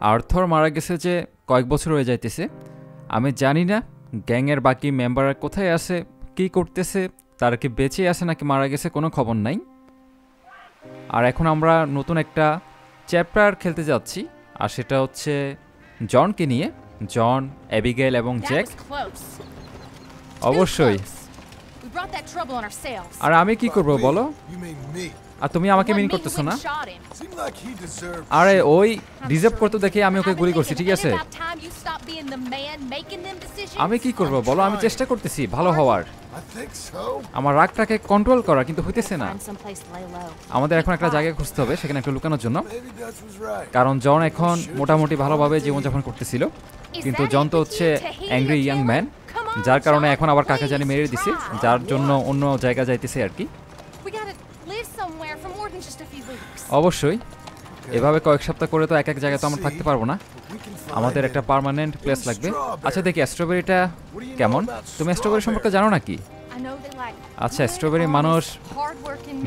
Arthur মারা গেছে যে কয়েক বছর হয়ে যাইতেছে। আমি জানি না গ্যাংয়ের বাকি মেম্বাররা কোথায় আছে কী করতেছে তারা কি বেঁচে আছে নাকি মারা গেছে কোনো খবর নাই। আর এখন আমরা নতুন একটা চ্যাপ্টার খেলতে যাচ্ছি আর সেটা হচ্ছে জনকে নিয়ে জন অ্যাবিগেল এবং জ্যাক। অবশ্যই. আর আমি কি করব বলো? আর তুমি আমাকে মিন করতেছো না? আরে ওই ডিজার্ভ করতে দেখে আমি ওকে গুলি করছি ঠিক আছে? আমি কি করব? বলো আমি চেষ্টা করতেছি ভালো হওয়ার। আমার রাগটাকে কন্ট্রোল করা কিন্তু হইতেছে না। আমাদের এখন একটা জায়গায় খুঁজতে হবে সেখানে একটা লুকানোর জন্য। কারণ জন এখন মোটামুটি ভালোভাবে জীবনযাপন করতেছিল। কিন্তু জন তো হচ্ছে অ্যাংরি ইয়াং ম্যান যার কারণে এখন আবার কাকে জানি মেরে দিছে যার জন্য অন্য জায়গা যাইতেছে আর কি। অবশ্যই। এভাবে কয়েক সপ্তাহ করে তো এক এক জায়গায় তো আমরা থাকতে পারব না। আমাদের একটা পারমানেন্ট প্লেস লাগবে। আচ্ছা দেখি স্ট্রবেরিটা কেমন? তুমি স্ট্রবেরি সম্পর্কে জানো নাকি? আচ্ছা স্ট্রবেরি মানুষ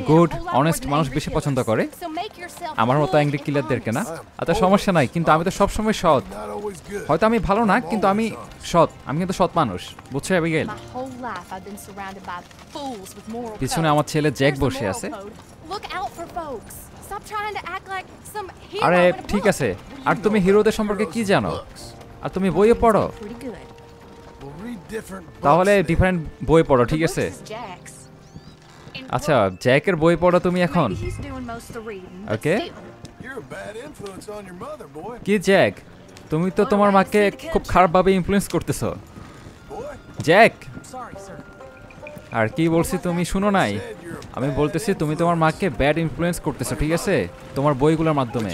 গুড অনেস্ট মানুষ বেশি পছন্দ করে। আমার মতো অ্যাংরি কিলারদেরকে না? আচ্ছা সমস্যা নাই কিন্তু আমি তো সবসময় সৎ। হয়তো আমি ভালো না কিন্তু আমি সৎ। আমি কিন্তু সৎ মানুষ বুঝছ গেল পিছনে আমার ছেলে জ্যাক বসে আছে। আরে ঠিক আছে। আর তুমি হিরোদের সম্পর্কে কি জানো? আর তুমি বইও পড়ো? তাহলে ডিফারেন্ট বই পড়ো ঠিক আছে? আচ্ছা জ্যাকের বই পড়ো তুমি এখন। ওকে কি জ্যাক তুমি তো তোমার মাকে খুব খারাপভাবে ইনফ্লুয়েন্স করতেছো। জ্যাক আর কি বলছি তুমি শুনো নাই আমি বলতেছি তুমি তোমার মাকে ব্যাড ইনফ্লুয়েন্স করতেছো, ঠিক আছে তোমার বইগুলোর মাধ্যমে?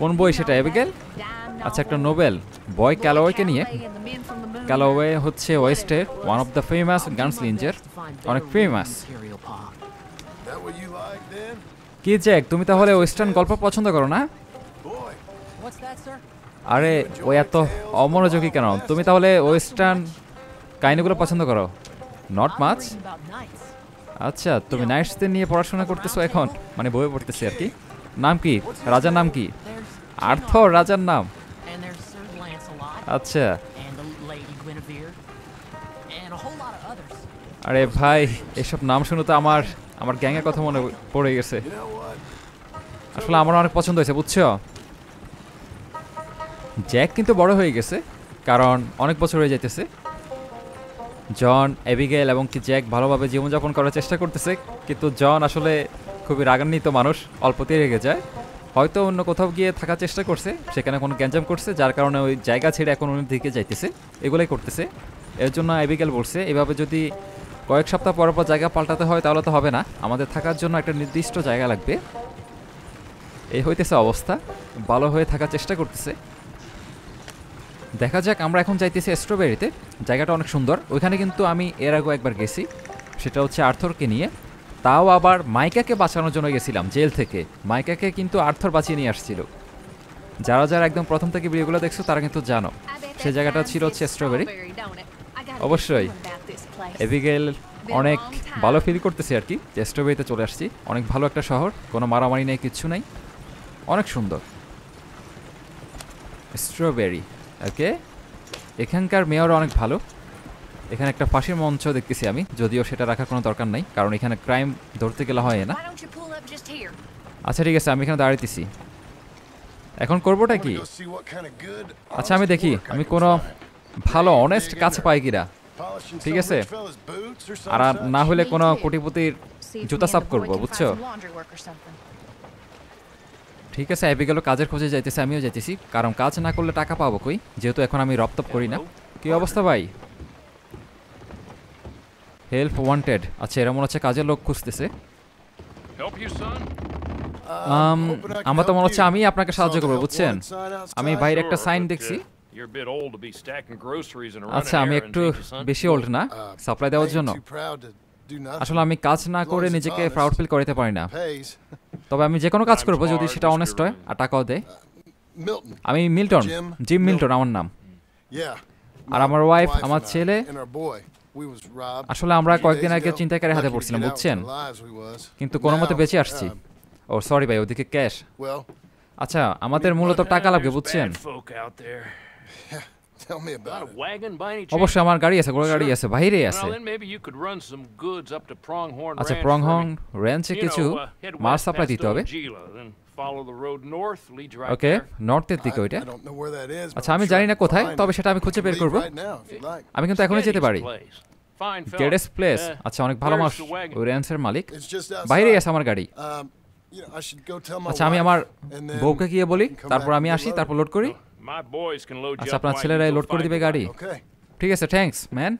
কোন বই সেটা, এবিগেল আচ্ছা একটা নোবেল বয় ক্যালোওয়েকে নিয়ে. ক্যালোওয়ে হচ্ছে ওয়েস্টের one of the famous guns লিঞ্জার অনেক ফেমাস? কি জ্যাক তুমি তাহলে ওয়েস্টার্ন গল্প পছন্দ করো না? আরে ও এত অমনোযোগী কেন তুমি তাহলে ওয়েস্টার্ন কাহিনীগুলো পছন্দ করো। Not knights. আচ্ছা তুমি নাইটসদের নিয়ে পড়াশোনা করতেছো এখন? মানে বই পড়তেছি আর কি। নাম কি? রাজার নাম কি? আর্থর রাজার নাম। আচ্ছা. আরে ভাই এসব নাম শুনে তো আমার আমার গ্যাংয়ের কথা মনে পড়ে গেছে? আসলে আমার অনেক পছন্দ হয়েছে বুঝছ? জ্যাক কিন্তু বড় হয়ে গেছে কারণ অনেক বছর হয়ে যাইতেছে। জন, এবিগেল এবং কি জ্যাক ভালোভাবে জীবনযাপন করার চেষ্টা করতেছে, কিন্তু জন আসলে খুবই রাগান্বিত মানুষ, অল্পতেই রেগে যায়। হয়তো অন্য কোথাও গিয়ে থাকার চেষ্টা করছে, সেখানে কোনো গ্যাঞ্জাম করছে, যার কারণে ওই জায়গা ছেড়ে এখন অন্য দিকে যাইতেছে, এগুলাই করতেছে। এর জন্য এবিগেল বলছে, এভাবে যদি কয়েক সপ্তাহ পর পর জায়গা পাল্টাতে হয়, তাহলে তো হবে না। আমাদের থাকার জন্য একটা নির্দিষ্ট জায়গা লাগবে। এই হইতেছে অবস্থা। ভালো হয়ে থাকার চেষ্টা করতেছে। দেখা যাক, আমরা এখন যাইতেছি স্ট্রবেরিতে জায়গাটা অনেক সুন্দর। ওইখানে কিন্তু আমি এর আগেও একবার গেছি। সেটা হচ্ছে আর্থরকে নিয়ে। তাও আবার মাইকাকে বাঁচানোর জন্য গেছিলাম, জেল থেকে। মাইকাকে কিন্তু আর্থর বাঁচিয়ে নিয়ে আসছিল। যারা যারা একদম প্রথম থেকে ভিডিওগুলো দেখছ, তারা কিন্তু জানো I bet সে জায়গাটা ছিল হচ্ছে স্ট্রবেরি অবশ্যই। এবিগেল অনেক ভালো ফিল করতেছি আর কি, যে স্ট্রবেরিতে চলে আসছি। অনেক ভালো একটা শহর, কোনো মারামারি নেই, কিচ্ছু নাই। অনেক সুন্দর। স্ট্রবেরি ওকে এখানকার মেয়র অনেক ভালো। এখানে একটা ফাঁসির মঞ্চ দেখতেছি আমি যদিও সেটা রাখার কোনো দরকার নাই কারণ এখানে ক্রাইম ধরতে গেলে হয় না? আচ্ছা ঠিক আছে আমি এখানে দাঁড়াইতেছি। এখন করবোটা কি? আচ্ছা আমি দেখি আমি কোনো ভালো অনেস্ট কাছে পাই কিনা ঠিক আছে। আর না হলে কোনো. কোটিপতির জুতা সাফ করব, বুঝছ? some laundry work or something. ঠিক আছে অ্যাবিগেলও কাজের খোঁজে যাইতেছে আমিও যাইতেছি। কারণ কাজ না করলে টাকা পাবো কই? যেহেতু এখন আমি রপ্তপ করি না। কি অবস্থা ভাই? হেল্প ওয়ান্টেড আচ্ছা এরা মনে হচ্ছে কাজের লোক খুঁজতেছে। Can আমার তো মনে হচ্ছে আমি আপনাকে সাহায্য করব বুঝছেন. আমি বাইরে একটা সাইন দেখছি। uh, আচ্ছা আমি একটু? বেশি ওল্ড না? Uh, সাপ্লাই দেওয়ার জন্য। আসলে আমি কাজ না করে নিজেকে প্রাউড ফিল করতে পারি না। তবে আমি যে কোনো কাজ করব যদি সেটা অনেস্ট হয় আর টাকাও দেয়। আমি মিল্টন জিম মিল্টন আমার নাম। আর আমার ওয়াইফ আমার ছেলে আসলে আমরা কয়েকদিন আগে চিন্তা করে হাতে পড়ছিলাম বুঝছেন? কিন্তু কোনো মতে বেঁচে আসছি। oh, ও সরি ভাই ওদিকে ক্যাশ আচ্ছা আমাদের মূলত টাকা লাগবে বুঝছেন? অবশ্যই আমার গাড়ি আছে গোড়া গাড়ি আছে বাইরে আছে। আচ্ছা প্রংহং রেঞ্চে কিছু মাল সাপ্লাই দিতে হবে। কোথায় তবে সেটা আমি খুঁজে বের করব। আমি কিন্তু এখনই যেতে পারি। প্লেস আচ্ছা অনেক ভালো মাস ওই মালিক। বাইরে আছে আমার গাড়ি। আচ্ছা আমি আমার বউকে গিয়ে বলি তারপর আমি আসি তারপর লোড করি। আচ্ছা আপনার ছেলেরাই লোড করে দিবে গাড়ি? ঠিক আছে থ্যাঙ্কস ম্যান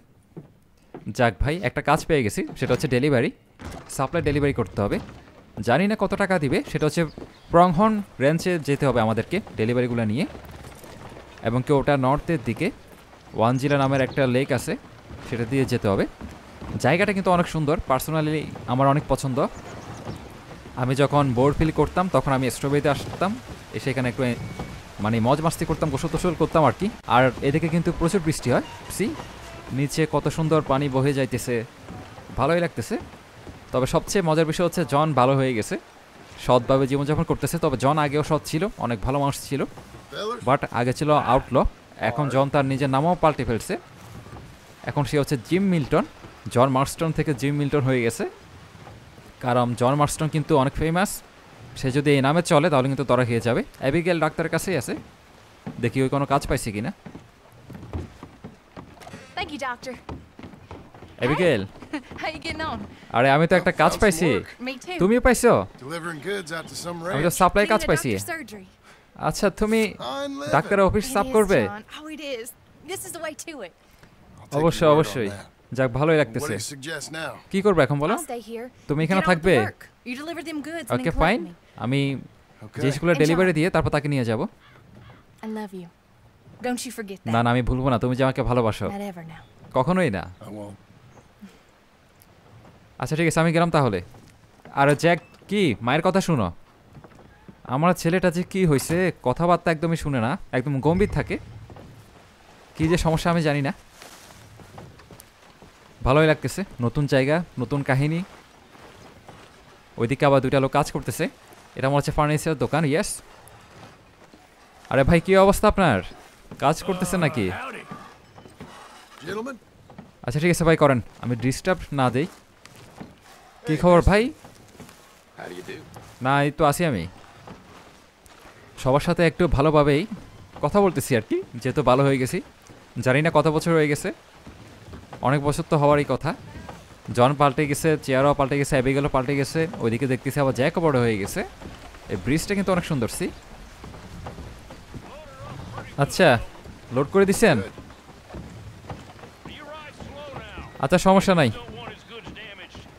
যাক ভাই একটা কাজ পেয়ে গেছি সেটা হচ্ছে ডেলিভারি সাপ্লাই ডেলিভারি করতে হবে। জানি না কত টাকা দিবে সেটা হচ্ছে প্রংহন রেঞ্চে যেতে হবে আমাদেরকে ডেলিভারিগুলো নিয়ে। এবং কি ওটা নর্থের দিকে ওয়ানজিলা নামের একটা লেক আছে সেটা দিয়ে যেতে হবে। জায়গাটা কিন্তু অনেক সুন্দর পার্সোনালি আমার অনেক পছন্দ। আমি যখন বোর্ড ফিল করতাম তখন আমি স্ট্রবেরিতে আসতাম এসে এখানে একটু মানে মজ মাস্তি করতাম, গোসল টোসল করতাম আর কি। আর এদিকে কিন্তু প্রচুর বৃষ্টি হয়। সি, নিচে কত সুন্দর পানি বহে যাইতেছে। ভালোই লাগতেছে। তবে সবচেয়ে মজার বিষয় হচ্ছে, জন ভালো হয়ে গেছে। সৎভাবে জীবনযাপন করতেছে। তবে জন আগেও সৎ ছিল, অনেক ভালো মানুষ ছিল। বাট আগে ছিল আউটল এখন জন তার নিজের নামও পাল্টে ফেলছে। এখন সে হচ্ছে জিম মিল্টন। জন মার্স্টন থেকে জিম মিল্টন হয়ে গেছে। কারণ জন মার্স্টন কিন্তু অনেক ফেমাস সে যদি এই নামে চলে তাহলে কিন্তু তোরা খেয়ে যাবে। অ্যাবিগেল ডাক্তারের কাছেই আছে। দেখি ওই কোনো কাজ পাইছে কিনা। থ্যাংক আমি তো একটা কাজ পাইছি। তুমিও কাজ পাইছি। আচ্ছা তুমি ডাক্তারের অফিস সাফ করবে? অবশ্যই অবশ্যই। যাক ভালোই লাগতেছে। কি করবে এখন বলো? তুমি এখানে থাকবে? ওকে ফাইন আমি Okay. যে স্কুলে ডেলিভারি দিয়ে তারপর তাকে নিয়ে যাব। না না আমি ভুলবো না তুমি যে আমাকে ভালোবাসো. কখনোই না। আচ্ছা ঠিক আছে আমি গেলাম তাহলে। আর জ্যাক কি? মায়ের কথা শুনো। আমার ছেলেটা যে কি হয়েছে কথাবার্তা একদমই শুনে না একদম গম্ভীর থাকে। কি যে সমস্যা আমি জানি না। ভালোই লাগতেছে নতুন জায়গা নতুন কাহিনী। ওইদিকে আবার দুইটা লোক কাজ করতেছে। এটা মনে হচ্ছে ফার্নিচারের দোকান ইয়েস আরে ভাই কি অবস্থা আপনার? কাজ করতেছে নাকি? আচ্ছা ঠিক আছে ভাই করেন। আমি ডিস্টার্ব না দেই। কি খবর ভাই? না এই তো আছি আমি। সবার সাথে একটু ভালোভাবেই কথা বলতেছি আর কি যেহেতু ভালো হয়ে গেছি। জানি না কত বছর হয়ে গেছে। অনেক বছর তো হওয়ারই কথা। জন পাল্টে গেছে, চেয়ারও পাল্টে গেছে, অ্যাবিগেলও পাল্টে গেছে, ওইদিকে দেখতেছি আবার জ্যাকও বড় হয়ে গেছে। এই ব্রিজটা কিন্তু অনেক সুন্দর, সি। আচ্ছা লোড করে দিছেন. আচ্ছা সমস্যা নাই.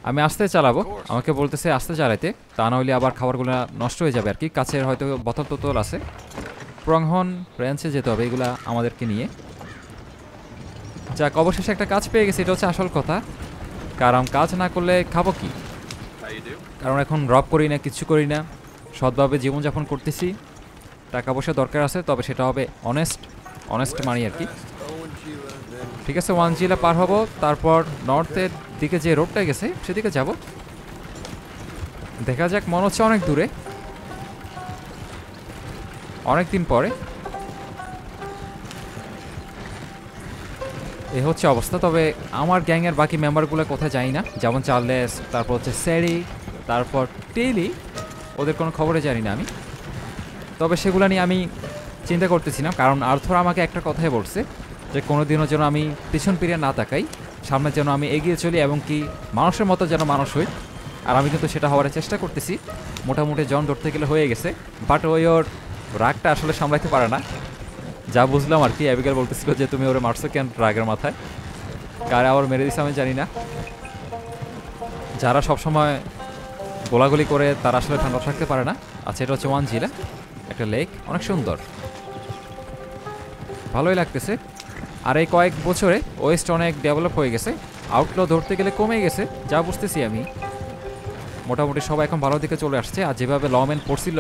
আমি আস্তে চালাবো, আমাকে বলতেছে আস্তে চালাইতে, তা না হলে আবার খাবারগুলো নষ্ট হয়ে যাবে আর কি, কাছের হয়তো বোতল টোতল আছে। প্রংহন, রেঞ্চে যেতে হবে, এগুলা আমাদেরকে নিয়ে। যাক, অবশেষে একটা কাজ পেয়ে গেছি, এটা হচ্ছে আসল কথা। কারণ কাজ না করলে খাব কি? কারণ এখন রব করি না কিছু করি না। সৎভাবে জীবনযাপন করতেছি। টাকা পয়সা দরকার আছে তবে সেটা হবে অনেস্ট অনেস্ট মানি আর কি। ঠিক আছে ওয়ান জিলা পার হব। তারপর নর্থের দিকে যে রোডটা গেছে সেদিকে যাব। দেখা যাক মনে হচ্ছে অনেক দূরে। অনেক দিন পরে। এ হচ্ছে অবস্থা। তবে আমার গ্যাংয়ের বাকি মেম্বারগুলো কোথায় যাই না। যেমন চার্লেস, তারপর হচ্ছে স্যারি, তারপর টেলি ওদের কোনো খবরে জানি না আমি। তবে সেগুলো নিয়ে আমি চিন্তা করতেছি না, কারণ আর্থর আমাকে একটা কথাই বলছে যে কোনো দিনও যেন আমি পিছন ফিরে না তাকাই, সামনে যেন আমি এগিয়ে চলি এবং কি মানুষের মতো যেন মানুষ হই। আর আমি কিন্তু সেটা হওয়ার চেষ্টা করতেছি। মোটামুটি জন ধরতে গেলে হয়ে গেছে। বাট ওই ওর রাগটা আসলে সামলাতে পারে না। যা বুঝলাম আর কি, অ্যাবিগাল বলতেছিল যে তুমি ওরে মারছো কেন রাগের মাথায়? কারে আবার মেরে দিছে আমি জানি না। যারা সবসময় গোলাগুলি করে তারা আসলে ঠান্ডা থাকতে পারে না। আচ্ছা এটা হচ্ছে ওয়ান জিলা একটা লেক, অনেক সুন্দর। ভালোই লাগতেছে। আর এই কয়েক বছরে ওয়েস্ট অনেক ডেভেলপ হয়ে গেছে। আউটলো ধরতে গেলে কমে গেছে, যা বুঝতেছি আমি। মোটামুটি সবাই এখন ভালো দিকে চলে আসছে। আর যেভাবে লমেন পড়ছিল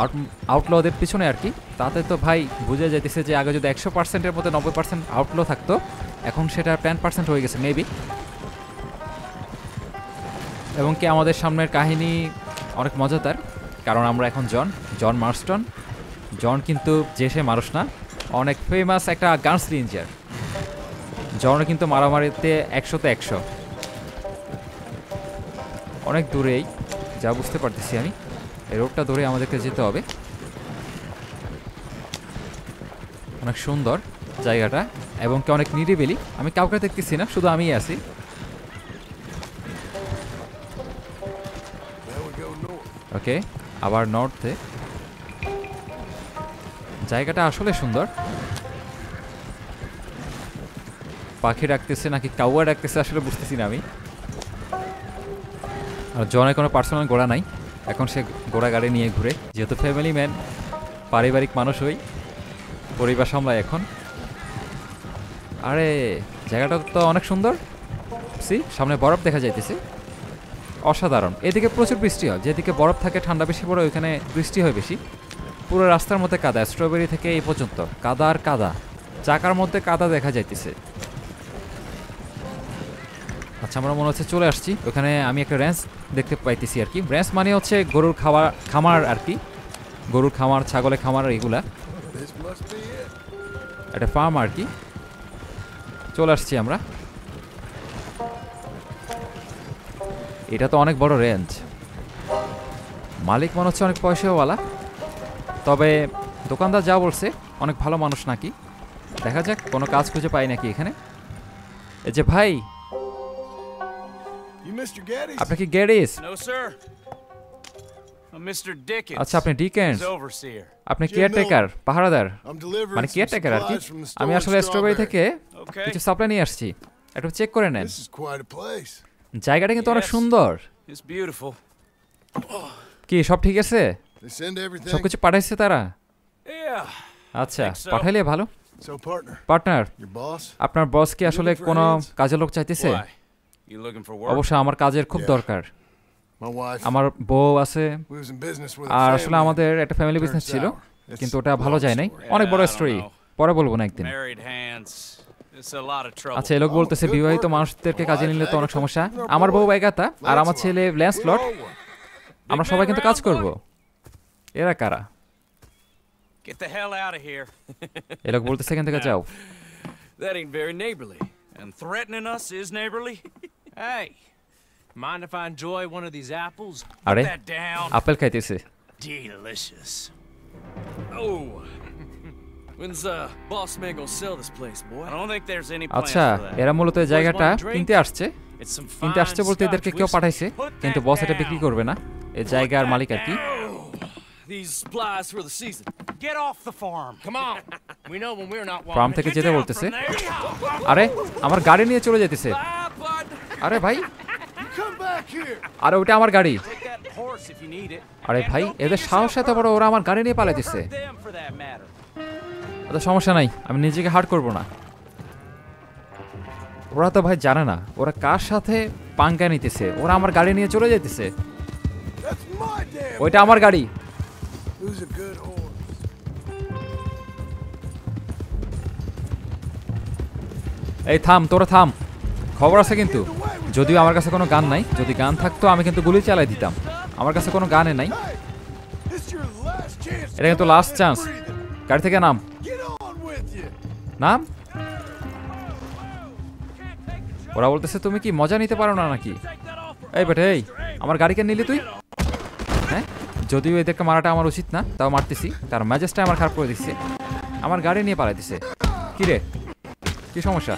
আউট আউটলোদের পিছনে আর কি। তাতে তো ভাই বুঝে যাইতেছে যে আগে যদি একশো পার্সেন্টের মধ্যে নব্বই পার্সেন্ট আউটলো থাকতো, এখন সেটা টেন পার্সেন্ট হয়ে গেছে মেবি এবং কি আমাদের সামনের কাহিনী অনেক মজাদার, কারণ আমরা এখন জন জন মার্স্টন। জন কিন্তু যে সে মানুষ না, অনেক ফেমাস একটা গানস রেঞ্জার। জনের কিন্তু মারামারিতে একশোতে একশো। অনেক দূরেই, যা বুঝতে পারতেছি আমি। এই রোডটা ধরে আমাদেরকে যেতে হবে। অনেক সুন্দর জায়গাটা এবং কি অনেক নিরিবিলি। আমি কাউকে দেখতেছি না, শুধু আমিই আছি. ওকে, আবার নর্থে। জায়গাটা আসলে সুন্দর। পাখি ডাকতেছে নাকি কাউয়া ডাকতেছে আসলে বুঝতেছি না আমি। আর জনের কোনো পার্সোনাল ঘোড়া নাই। এখন সে ঘোড়া গাড়ি নিয়ে ঘুরে, যেহেতু ফ্যামিলি ম্যান পারিবারিক মানুষ হই, পরিবার সামলায় এখন। আরে, জায়গাটা তো অনেক সুন্দর। সি সামনে বরফ দেখা যাইতেছে। অসাধারণ। এদিকে প্রচুর বৃষ্টি হয়। যেদিকে বরফ থাকে, ঠান্ডা বেশি পড়ে, ওইখানে বৃষ্টি হয় বেশি। পুরো রাস্তার মধ্যে কাদা স্ট্রবেরি থেকে এই পর্যন্ত। কাদা আর কাদা। চাকার মধ্যে কাদা দেখা যাইতেছে। আচ্ছা আমরা মনে হচ্ছে চলে আসছি। ওখানে আমি একটা র্যান্স দেখতে পাইতেছি আর কি। র্যান্স মানে হচ্ছে গরুর খাওয়া খামার আর কি। গরুর খামার, ছাগলের খামার এগুলা. একটা ফার্ম আর কি। চলে আসছি আমরা। এটা তো অনেক বড় রেঞ্জ মালিক মনে হচ্ছে অনেক পয়সাওয়ালা। তবে দোকানদার যা বলছে, অনেক ভালো মানুষ নাকি। দেখা যাক, কোনো কাজ খুঁজে পাই নাকি এখানে। এই যে ভাই Mr. Geddes? আপনি কি garage No, sir. I'm Mr. Dickens. আচ্ছা আপনি ডিকেন্স His overseer. আপনি কেয়ারটেকার পাহারাদার I'm delivering মানে some কেয়ারটেকার আর কি supplies from the আমি store আসলে স্ট্রবেরি Strawberry. থেকে Okay. কিছু সাপ্লাই নিয়ে আসছি একটু চেক করে নেন This is quite a place. জায়গাটা কিন্তু অনেক Yes. সুন্দর It's beautiful. কি সব ঠিক আছে They send everything. সবকিছু পাঠাইছে তারা Yeah. আচ্ছা so. পাঠাইলে ভালো So, partner, partner your boss? আপনার বস কি আসলে Looking for কোনো hands? কাজের লোক চাইতেছে Why? অবশ্যই আমার কাজের খুব দরকার। আমার বউ আছে আর আসলে আমাদের একটা ফ্যামিলি বিজনেস ছিল কিন্তু ওটা ভালো যায় নাই। অনেক বড় স্টোরি পরে বলব না একদিন। আচ্ছা এলোক বলতেছে বিবাহিত মানুষদেরকে কাজে নিলে তো অনেক সমস্যা। আমার বউ একাতা আর আমার ছেলে ল্যান্স লট আমরা সবাই কিন্তু কাজ করব। এরা কারা? এলোক বলতেছে এখান থেকে যাও। Hey, mind if I enjoy one of these apples? আরে Put that down. আপেল খাইতেছে Delicious. Oh. When's uh boss man gonna sell this place, boy? I don't think there's any plans আচ্ছা for that. এরা মূলত এই জায়গাটা? কিনতে আসছে কিনতে আসছে বলতে এদেরকে কেউ. পাঠাইছে কিন্তু বস এটা বিক্রি. করবে না এই জায়গার মালিক আর কি These supplies for the season. Get off the farm. Come on. we know when we're not farm wanted. থেকে যেতে বলতেছে. আরে আমার গাড়ি নিয়ে চলে যেতেছে Ah. আরে ভাই. আরে ওটা আমার গাড়ি. আরে ভাই এদের সাহস এত বড় ওরা আমার গাড়ি নিয়ে পালাই দিচ্ছে Hurt them for that matter. তো সমস্যা নাই আমি নিজেকে হার্ট করব না ওরা তো ভাই জানে না ওরা কার সাথে পাঙ্কা নিতেছে ওরা আমার গাড়ি নিয়ে চলে যেতেছে. ওইটা আমার গাড়ি? এই থাম তোরা থাম খবর আছে কিন্তু। যদিও আমার কাছে কোনো গান নাই, যদি গান থাকতো আমি কিন্তু গুলি চালাই দিতাম। আমার কাছে কোনো গানে নাই। এটা কিন্তু লাস্ট চান্স গাড়ি থেকে নাম. নাম? ওরা বলতেছে, তুমি কি মজা নিতে পারো না নাকি? এই বেটে, এই, আমার গাড়িকে নিলি তুই? হ্যাঁ? যদিও এদেরকে মারাটা আমার উচিত না, তাও মারতেছি। তার ম্যাজেসটা আমার খারাপ করে দিচ্ছে। আমার গাড়ি নিয়ে পালাই দিছে কি রে? কি সমস্যা?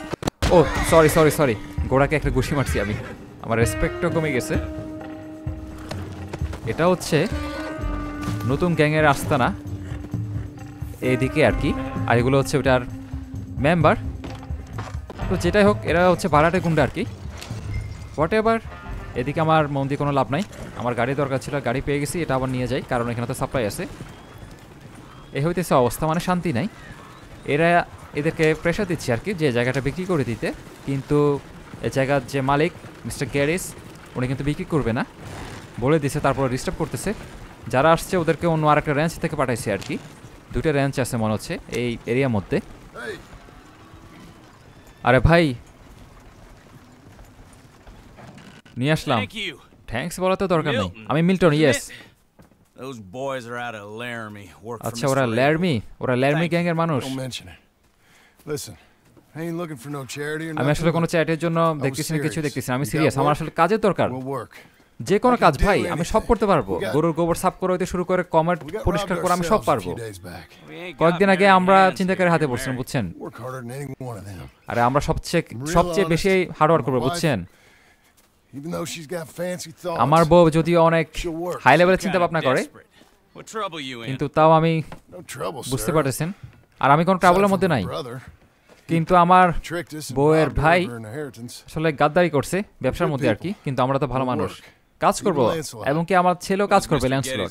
ও সরি সরি সরি গোড়াকে একটা ঘুষি মারছি আমি। আমার রেসপেক্টও কমে গেছে। এটা হচ্ছে নতুন গ্যাংয়ের আস্তানা। এদিকে আর কি। আর এগুলো হচ্ছে ওটার মেম্বার তো যেটাই হোক, এরা হচ্ছে ভাড়াটে গুন্ডা আর কি। হোয়াট এভার এদিকে আমার মন দিয়ে কোনো লাভ নাই। আমার গাড়ি দরকার ছিল, গাড়ি পেয়ে গেছি, এটা আবার নিয়ে যাই, কারণ এখানে তো সাপ্লাই আছে। এ হইতেছে অবস্থা মানে শান্তি নাই। এরা এদেরকে প্রেশার দিচ্ছি আর কি যে জায়গাটা বিক্রি করে দিতে। কিন্তু এ জায়গার যে মালিক মিস্টার গ্যারিস উনি কিন্তু বিক্রি করবে না। বলে দিছে তারপর ডিস্টার্ব করতেছে। যারা আসছে ওদেরকে অন্য আরেকটা রেঞ্জ থেকে পাঠাইছে আর কি। দুটো রেঞ্জ আছে মনে হচ্ছে এই এরিয়ার মধ্যে। আরে ভাই! নিয়ে আসলাম. থ্যাঙ্কস বলা তো দরকার নেই। আমি মিল্টন ইয়েস আচ্ছা ওরা ল্যারমি ওরা ল্যারমি. গ্যাংয়ের মানুষ. Listen. I ain't looking for no charity কিছু দেখতেছিনা আমি সিরিয়াস আমার আসলে কাজের দরকার। যে কোনো কাজ ভাই আমি সব করতে পারব। গরুর গোবর সাফ করা হতে শুরু করে কমার পরিষ্কার করা আমি সব পারব। কয়েকদিন আগে আমরা চিন্তা করে হাতে পড়ছিলাম বুঝছেন? আরে আমরা সবচেয়ে সবচেয়ে বেশি হার্ড ওয়ার্ক করব বুঝছেন? আমার বউ যদি অনেক হাই লেভেলের চিন্তা ভাবনা করে কিন্তু তাও আমি বুঝতে পারতেছেন। আর আমি কোনো ট্রাবলের মধ্যে নাই। কিন্তু আমার বউয়ের ভাই আসলে গাদ্দারি করছে ব্যবসার মধ্যে আর কি কিন্তু আমরা তো ভালো মানুষ। কাজ করব এবং কি আমার ছেলেও কাজ করবে ল্যান্সলট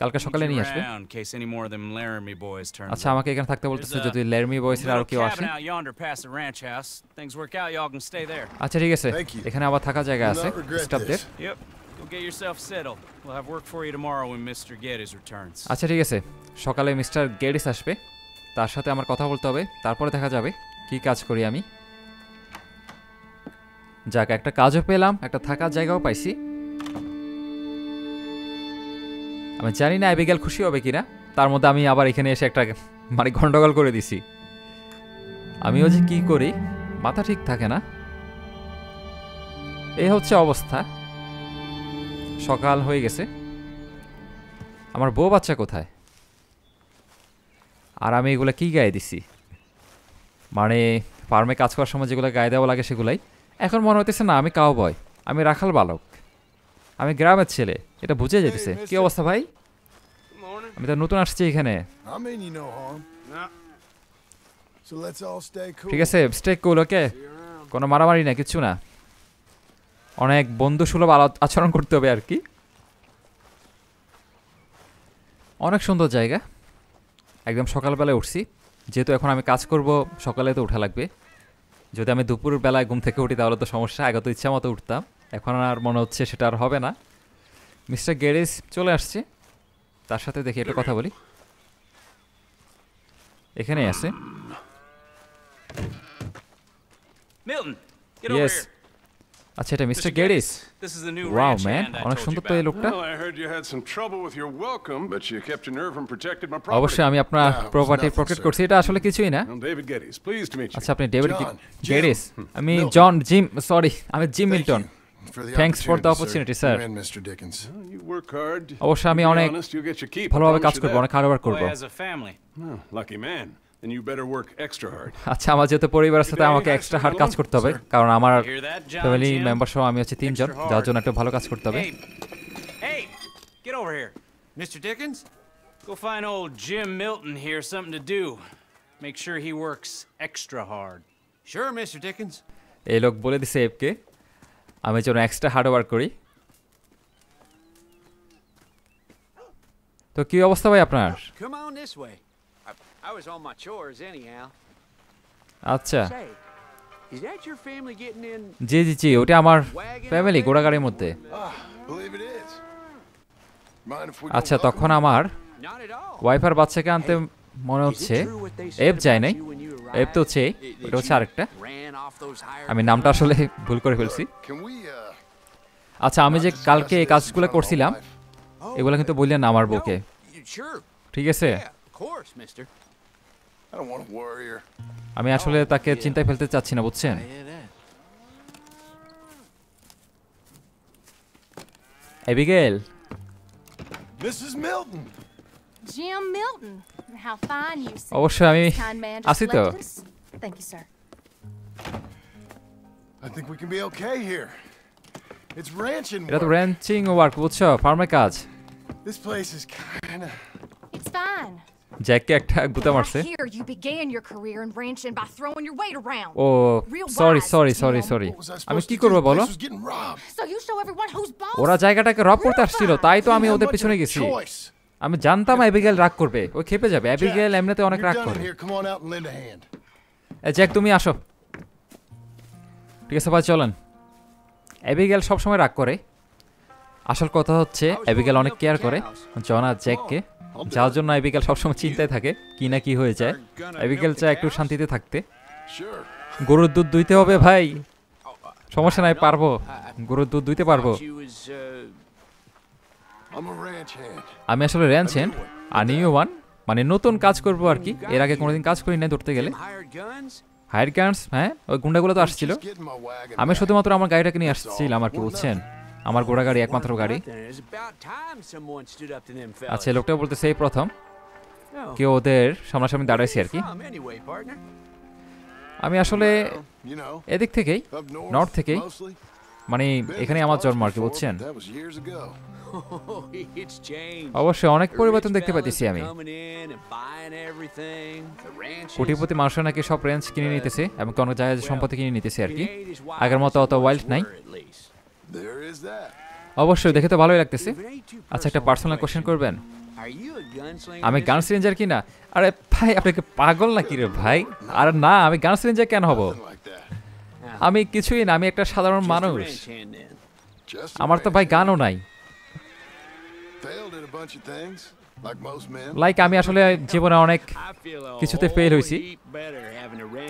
কালকে সকালে নিয়ে আসবে। আচ্ছা আমাকে এখানে থাকতে বলতেছে যদি লেরমি বয়েজ এর আর কেউ আসে। আচ্ছা ঠিক আছে। এখানে আবার থাকা জায়গা আছে স্টাফদের আচ্ছা ঠিক আছে। সকালে মিস্টার গেডিস আসবে। তার সাথে আমার কথা বলতে হবে। তারপরে দেখা যাবে কি কাজ করি আমি। যাক একটা কাজও পেলাম একটা থাকার জায়গাও পাইছি। আমি জানি না অ্যাবিগেল খুশি হবে কিনা। তার মধ্যে আমি আবার এখানে এসে একটা মানে গন্ডগোল করে দিছি। আমিও যে কি করি, মাথা ঠিক থাকে না। এই হচ্ছে অবস্থা। সকাল হয়ে গেছে। আমার বউ বাচ্চা কোথায়? আর আমি এগুলো কি গায়ে দিছি? মানে ফার্মে কাজ করার সময় যেগুলো গায়ে দেওয়া লাগে সেগুলাই। এখন মনে হতেছে না, আমি কাউ বয় আমি রাখাল বালক। আমি গ্রামের ছেলে এটা বুঝে যেতেছে। কি অবস্থা ভাই? আমি তো নতুন আসছি এখানে. ঠিক আছে স্টেক কুল ওকে কোনো মারামারি না কিচ্ছু না। অনেক বন্ধু সুলভ আলো- আচরণ করতে হবে আর কি। অনেক সুন্দর জায়গা। একদম সকালবেলায় উঠছি। যেহেতু এখন আমি কাজ করব সকালে তো উঠা লাগবে। যদি আমি দুপুর বেলায় ঘুম থেকে উঠি তাহলে তো সমস্যা। আগে তো ইচ্ছা মতো উঠতাম। এখন আর মনে হচ্ছে সেটা আর হবে না। মিস্টার গেরেজ চলে আসছে। তার সাথে দেখি একটা কথা বলি। এখানে আছে। আচ্ছা, এটা মিস্টার গেরিস? ওয়াও অনেক সুন্দর তো এই লোকটা। অবশ্যই আমি আপনার প্রপার্টি প্রটেক্ট করছি। এটা আসলে কিছুই না। ডেভিড আচ্ছা, গেরিস আমি জন জিম সরি আমি Jim Milton you for the Thanks for the opportunity, opportunity, sir. You and Mr. Dickens. Well, you work hard. অবশ্যই আমি অনেক honest, you'll get your keep. I ভালোভাবে কাজ করব. অনেক হার্ড ওয়ার্ক করব a family. Oh, lucky man. Then you better work extra hard. আচ্ছা আমার যেহেতু পরিবারের সাথে আমাকে I এক্সট্রা হার্ড কাজ করতে হবে. কারণ আমার? ফ্যামিলি? মেম্বার সহ আমি হচ্ছে তিনজন. যার জন্য একটু ভালো কাজ করতে হবে Hey, hey, get over here. Mr. Dickens? Go find old Jim Milton here something to do. Make sure he works extra hard. Sure, Mr. Dickens. এই লোক বলে দিছে এপকে আমি যেন এক্সট্রা হার্ড ওয়ার্ক করি। তো কি অবস্থা ভাই আপনার? আচ্ছা। জি জি জি ওটা আমার ফ্যামিলি গোড়াগাড়ির মধ্যে। আচ্ছা তখন আমার ওয়াইফার বাচ্চাকে আনতে মনে হচ্ছে। এব যায় নাই। এফ তো? হচ্ছে ওটা হচ্ছে আরেকটা আমি নামটা? আসলে ভুল করে ফেলছি uh, আচ্ছা আমি যে কালকে এই কাজগুলো করছিলাম? Oh, এগুলো কিন্তু বললেন আমার বউকে. ঠিক আছে. আমি আসলে তাকে চিন্তায় ফেলতে চাচ্ছি না বুঝছেন. Abigail Mrs. Milton! Jim Milton. How fine you seem. অবশ্যই আমি This kind man আছি তো. Thank you, sir. I think we can be okay here. It's ranching এটা তো work. র্যাঞ্চিং ওয়ার্ক বুঝছ ফার্মের কাজ This place is kind of... It's fine. জ্যাককে একটা গুতা মারছে I hear you began your career in ranching by throwing your weight around. ও Real sorry wise, sorry Jim. Sorry sorry What was I আমি supposed কি to করব do? The বলো place was getting. So you show everyone who's boss. ওরা জায়গাটাকে রব করতে Real আসছিল fine. তাই তো আমি Didn't have ওদের much পিছনে of a গেছি choice. আমি জানতাম অ্যাবিগেল রাগ করবে। ও খেপে যাবে। অ্যাবিগেল এমনিতে অনেক রাগ করে। জ্যাক তুমি আসো। ঠিক আছে ভাই চলেন। অ্যাবিগেল সবসময় রাগ করে। আসল কথা হচ্ছে অ্যাবিগেল অনেক কেয়ার করে। জন আর জ্যাককে যার জন্য অ্যাবিগেল সবসময় চিন্তায় থাকে কি না কি হয়ে যায়। অ্যাবিগেল চায় একটু শান্তিতে থাকতে। গরুর দুধ দুইতে হবে ভাই। সমস্যা নাই পারব। গরুর দুধ দুইতে পারব She was, uh, I'm a ranch hand. আমি আসলে র্যানসেন্ট আর নিউ ওয়ান মানে নতুন কাজ করব আর কি। এর আগে কোনোদিন কাজ করি না ধরতে গেলে। হায়ার গার্ডস হ্যাঁ ওই গুন্ডাগুলো তো আসছিল। আমি শুধুমাত্র আমার গাড়িটাকে নিয়ে আসছিলাম আর কি বুঝছেন? আমার ঘোড়া গাড়ি একমাত্র গাড়ি. আচ্ছা লোকটা বলতেছে এই প্রথম। Oh. কেউ ওদের সামনাসামনি দাঁড়াইছি আর কি. আমি আসলে এদিক থেকেই নর্থ থেকেই. মানে এখানে আমার জন্ম আর কি বলছেন অবশ্যই অনেক পরিবর্তন দেখতে পাইতেছি আমি। কোটিপতি মানুষের নাকি সব রেঞ্জ কিনে নিতেছে এবং কোনো জায়গায় সম্পত্তি কিনে নিতেছে আর কি। আগের মতো অত ওয়াইল্ড নাই। অবশ্যই দেখে তো ভালোই লাগতেছে। আচ্ছা একটা পার্সোনাল কোয়েশ্চেন করবেন। আমি গান সিলেঞ্জার কিনা? আরে ভাই আপনাকে পাগল না কি রে ভাই? আর না আমি গান সিলেঞ্জার কেন হব? আমি কিছুই না আমি একটা সাধারণ মানুষ। আমার তো ভাই গানও নাই। লাইক আমি আসলে জীবনে অনেক কিছুতে ফেল হয়েছি।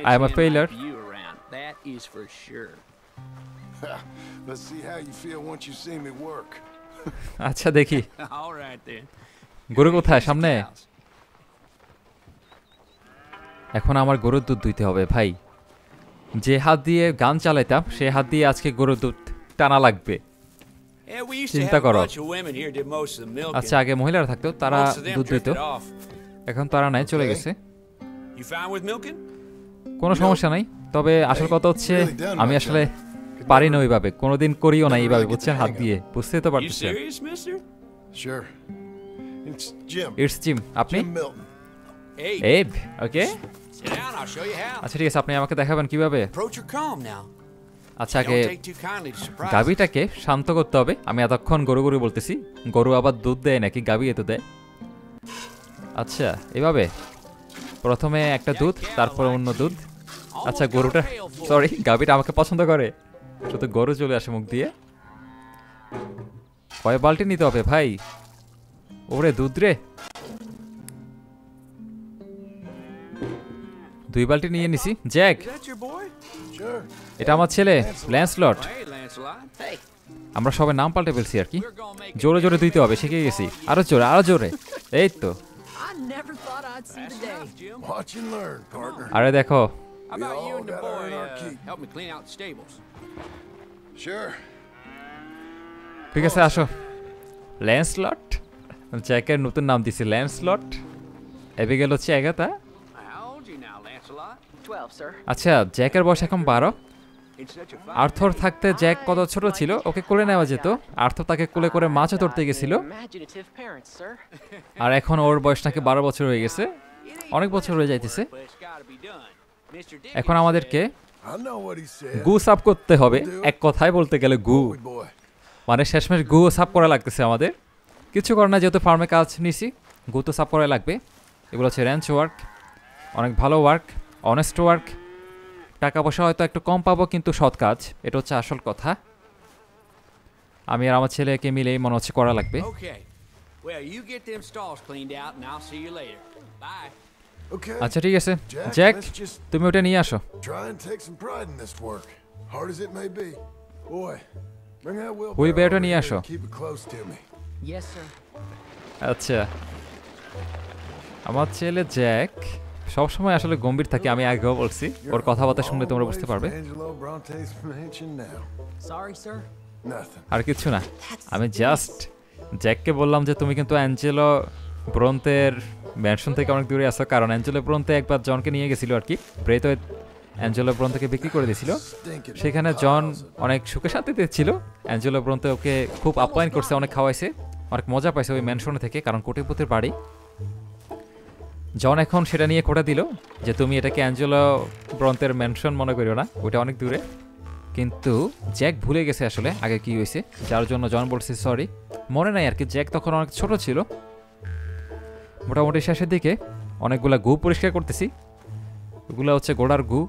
আই এম আ ফেলার আচ্ছা দেখি। গরু কোথায়? সামনে? এখন আমার গরুর দুধ দিতে হবে ভাই। যে হাত দিয়ে গান চালাইতাম সে হাত দিয়ে আজকে গরুর দুধ টানা লাগবে। চিন্তা করো। আচ্ছা আগে মহিলারা থাকতো তারা দুধ দিত। এখন তারা নাই চলে গেছে। কোনো সমস্যা নাই তবে আসল কথা হচ্ছে আমি আসলে পারি না ওইভাবে কোনোদিন করিও না এইভাবে বুঝছে হাত দিয়ে বুঝতে তো পারছি ইটস জিম আপনি? এই ওকে আচ্ছা ঠিক আছে আপনি আমাকে দেখাবেন কীভাবে. আচ্ছা আগে. গাবিটাকে শান্ত করতে হবে। আমি এতক্ষণ গরু গরু বলতেছি গরু আবার দুধ দেয় নাকি? গাবি এত দেয়। আচ্ছা এভাবে। প্রথমে একটা দুধ তারপর অন্য দুধ। আচ্ছা গরুটা সরি গাবিটা আমাকে পছন্দ করে। শুধু গরু চলে আসে মুখ দিয়ে। কয় বালতি নিতে হবে ভাই? ওরে দুধ রে। দুই বালটি নিয়ে নিছি। জ্যাক, এটা আমার ছেলে, ল্যান্সলট। আমরা সবাই নাম পাল্টে ফেলছি আর কি। জোরে জোরে দুইতে হবে, শিখে গেছি। আরও জোরে আরও জোরে। এই তো। আরে দেখো। ঠিক আছে, আসো। ল্যান্সলট? জ্যাকের নতুন নাম দিছি, ল্যান্সলট। এভি গেল হচ্ছে এগাতা। আচ্ছা জ্যাকের বয়স এখন বারো? আর্থর থাকতে জ্যাক কত ছোট ছিল? ওকে কোলে নেওয়া যেত। আর্থর তাকে কোলে করে মাছও ধরতে গেছিল। আর এখন ওর বয়স নাকি বারো বছর হয়ে গেছে। অনেক বছর হয়ে যাইতেছে. এখন আমাদেরকে. গু সাফ করতে হবে। এক কথায় বলতে গেলে গু. মানে শেষমেশ গু সাফ করা লাগতেছে আমাদের। কিছু করে না যেহেতু ফার্মে কাজ নিছি গু তো সাফ করা লাগবে। এগুলো হচ্ছে র্যাঞ্চ ওয়ার্ক অনেক ভালো ওয়ার্ক অনেস্ট ওয়ার্ক টাকা পয়সা হয়তো একটু কম পাবো কিন্তু সৎ কাজ এটা হচ্ছে আসল কথা। আমি আর আমার ছেলেকে মিলেই মনে হচ্ছে করা লাগবে। আচ্ছা ঠিক আছে। জ্যাক তুমি ওটা নিয়ে আসো। হুই বেয়ারটা নিয়ে আসো আচ্ছা। আমার ছেলে জ্যাক সবসময় আসলে গম্ভীর থাকে আমি আগেও বলছি। ওর কথাবার্তা শুনলে তোমরা বুঝতে পারবে. আর কিছু না। আমি জাস্ট জ্যাককে বললাম যে তুমি কিন্তু অ্যাঞ্জেলো ব্রন্তের ম্যানশন থেকে অনেক দূরে আসো কারণ অ্যাঞ্জেলো ব্রন্তে একবার জনকে নিয়ে গেছিল আর কি। ব্রেতো অ্যাঞ্জেলো ব্রন্তেকে বিক্রি করে দিয়েছিল। সেখানে জন অনেক সুখে শান্তিতে ছিল। অ্যাঞ্জেলো ব্রন্তে ওকে খুব আপ্যায়ন করছে অনেক খাওয়াইছে অনেক মজা পাইছে ওই ম্যানশনে থেকে কারণ কোটিপতির বাড়ি। জন এখন সেটা নিয়ে খোটা দিল যে তুমি এটাকে অ্যাঞ্জেলো ব্রন্তের ম্যানশন মনে করিও না, ওইটা অনেক দূরে। কিন্তু জ্যাক ভুলে গেছে আসলে আগে কি হয়েছে, যার জন্য জন বলছে সরি মনে নাই আর কি, জ্যাক তখন অনেক ছোট ছিল। মোটামুটি শেষের দিকে অনেকগুলা গু পরিষ্কার করতেছি। এগুলো হচ্ছে গোড়ার গু,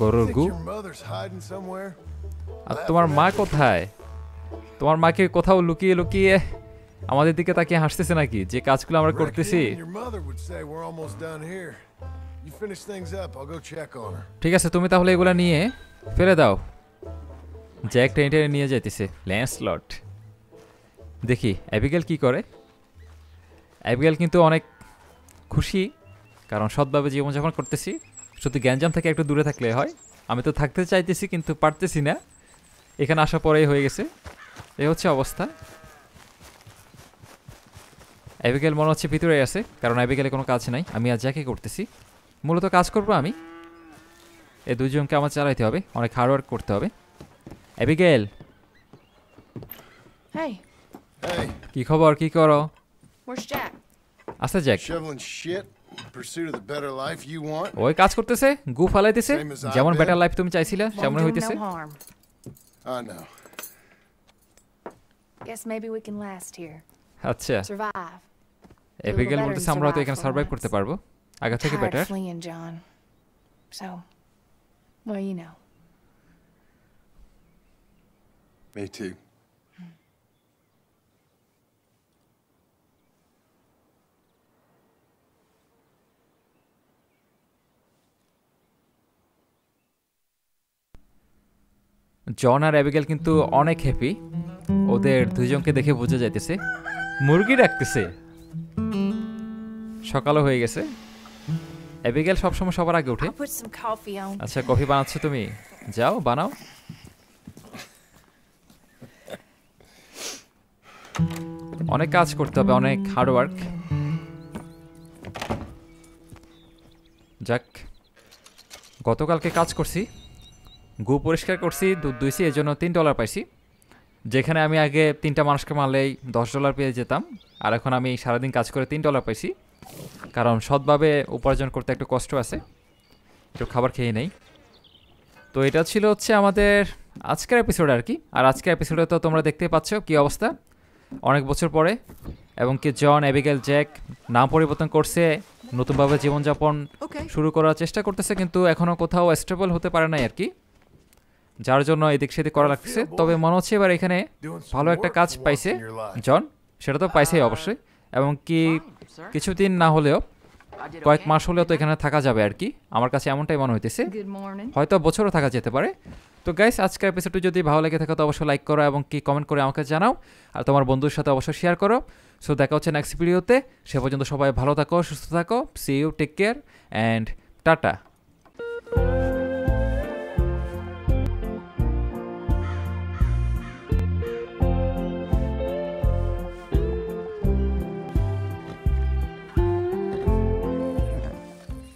গরুর গু? আর তোমার মা কোথায়? তোমার মাকে কোথাও লুকিয়ে লুকিয়ে আমাদের দিকে তাকিয়ে হাসতেছে নাকি? যে কাজগুলো আমরা করতেছি. ঠিক আছে তুমি তাহলে এগুলো নিয়ে ফেলে দাও। জ্যাক টেনে টেনে নিয়ে যাইতেছে। ল্যান্সলট। দেখি অ্যাবিগেল কি করে? অ্যাবিগেল কিন্তু অনেক খুশি কারণ সৎভাবে জীবনযাপন করতেছি। শুধু গ্যাঞ্জাম থেকে একটু দূরে থাকলে হয়। আমি তো থাকতে চাইতেছি কিন্তু পারতেছি না। এখানে আসার পরেই হয়ে গেছে। এই হচ্ছে অবস্থা। অ্যাবিগেল মনে হচ্ছে ভিতরে আছে কারণ অ্যাবিগেলে কোনো কাজ নাই। আমি আর জ্যাকে করতেছি। মূলত কাজ করব আমি। এই দুজনকে আমার চালাইতে হবে অনেক হার্ডওয়ার্ক করতে হবে। অ্যাবিগেল Hey, কি খবর কি করো? আচ্ছা জ্যাক want? ওই কাজ করতেছে গু ফালাইতেছে। যেমন. বেটার লাইফ তুমি চাইছিলে তেমন হইতেছে no harm. I know. Guess maybe we can last here. আচ্ছা। Survive. Better বলতেছে আমরা হয়তো এখানে সার্ভাইভ করতে পারব আগে থেকে better of fleeing, John. So, well, you know. Me too. John R Abigail কিন্তু অনেক হ্যাপি ওদের দুজনকে দেখে বোঝা যাইতেছে মুরগি ডাকতেছে সকালও হয়ে গেছে। অ্যাবিগেল সবসময় সবার আগে উঠে. আচ্ছা কফি বানাচ্ছ তুমি? যাও বানাও। অনেক কাজ করতে হবে অনেক হার্ডওয়ার্ক যাক গতকালকে কাজ করছি গু পরিষ্কার করছি দুধ দুইছি এই জন্য তিন ডলার পাইছি। যেখানে আমি আগে তিনটা মানুষকে মারলেই দশ ডলার পেয়ে যেতাম আর এখন আমি সারাদিন কাজ করে তিন ডলার পাইছি। কারণ সৎভাবে উপার্জন করতে একটু কষ্ট আছে একটু খাবার খেয়ে নেই। তো এটা ছিল হচ্ছে আমাদের আজকের এপিসোড আর কি। আর আজকের এপিসোডে তো তোমরা দেখতে পাচ্ছ কি অবস্থা। অনেক বছর পরে এবং কি জন অ্যাবিগেল জ্যাক নাম পরিবর্তন করছে নতুনভাবে জীবনযাপন শুরু করার চেষ্টা করতেছে কিন্তু এখনও কোথাও স্টেবল হতে পারে নাই আর কি। যার জন্য এদিক সেদিক করা লাগতেছে তবে মনে হচ্ছে এবার এখানে ভালো একটা কাজ পাইছে. জন। সেটা তো পাইছেই অবশ্যই। এবং কি. কিছুদিন না হলেও কয়েক মাস হলেও তো এখানে থাকা যাবে আর কি আমার কাছে এমনটাই মনে হইতেছে। হয়তো বছরও থাকা যেতে পারে। তো গাইস আজকের এপিসোডটি যদি ভালো লেগে থাকে তো অবশ্যই লাইক করো এবং কি কমেন্ট করে আমাকে জানাও। আর তোমার বন্ধুর সাথে অবশ্যই শেয়ার করো। সো দেখা হচ্ছে নেক্সট ভিডিওতে সে পর্যন্ত সবাই ভালো থাকো সুস্থ থাকো। See you take care and tata.